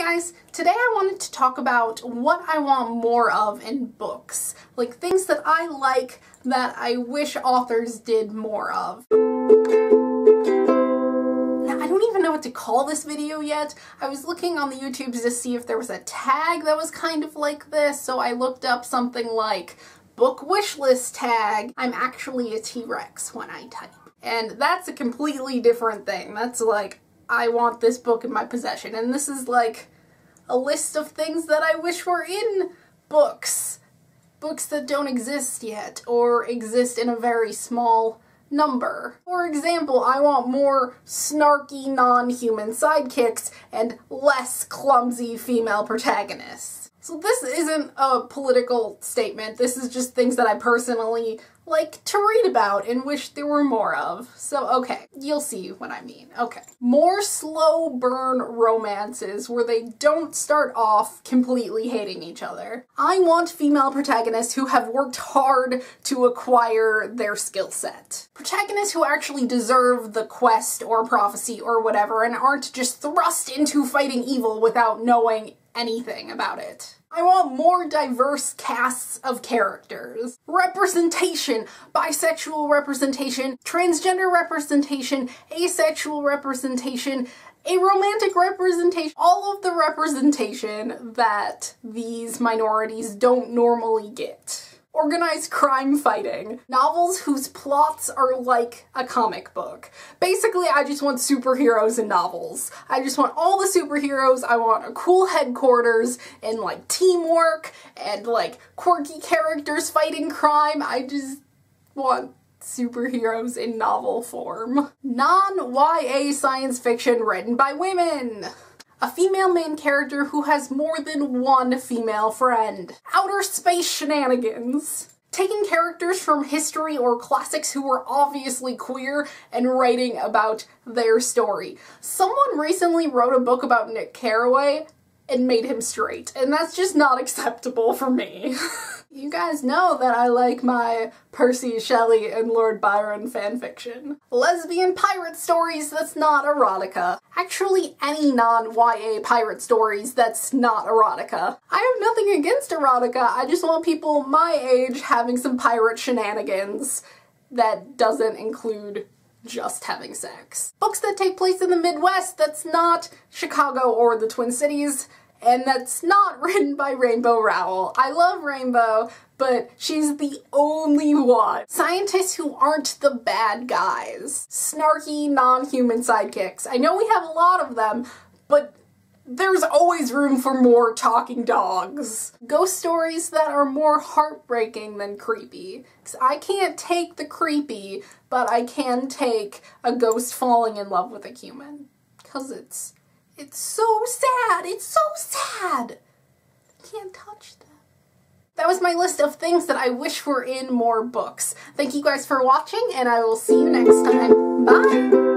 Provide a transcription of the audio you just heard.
guys, today I wanted to talk about what I want more of in books. Like things that I like that I wish authors did more of. Now, I don't even know what to call this video yet. I was looking on the YouTubes to see if there was a tag that was kind of like this, so I looked up something like book wish list tag. I'm actually a T-Rex when I type. And that's a completely different thing. That's like, I want this book in my possession. And this is like a list of things that I wish were in books. Books that don't exist yet, or exist in a very small number. For example, I want more snarky non-human sidekicks and less clumsy female protagonists. So this isn't a political statement, this is just things that I personally like to read about and wish there were more of. So okay, you'll see what I mean. Okay. More slow burn romances where they don't start off completely hating each other. I want female protagonists who have worked hard to acquire their skill set. Protagonists who actually deserve the quest or prophecy or whatever and aren't just thrust into fighting evil without knowing anything about it. I want more diverse casts of characters. Representation, bisexual representation, transgender representation, asexual representation, aromantic representation, all of the representation that these minorities don't normally get organized crime fighting, novels whose plots are like a comic book. Basically, I just want superheroes in novels. I just want all the superheroes, I want a cool headquarters and like teamwork and like quirky characters fighting crime. I just want superheroes in novel form. Non-YA science fiction written by women a female main character who has more than one female friend. Outer space shenanigans. Taking characters from history or classics who were obviously queer and writing about their story. Someone recently wrote a book about Nick Carraway and made him straight, and that's just not acceptable for me. You guys know that I like my Percy Shelley and Lord Byron fanfiction. Lesbian pirate stories that's not erotica. Actually, any non-YA pirate stories that's not erotica. I have nothing against erotica, I just want people my age having some pirate shenanigans that doesn't include just having sex. Books that take place in the Midwest that's not Chicago or the Twin Cities and that's not written by Rainbow Rowell. I love Rainbow, but she's the only one. Scientists who aren't the bad guys. Snarky, non-human sidekicks. I know we have a lot of them, but there's always room for more talking dogs. Ghost stories that are more heartbreaking than creepy. Because I can't take the creepy, but I can take a ghost falling in love with a human. Because it's it's so sad. It's so sad. I can't touch them. That was my list of things that I wish were in more books. Thank you guys for watching, and I will see you next time. Bye!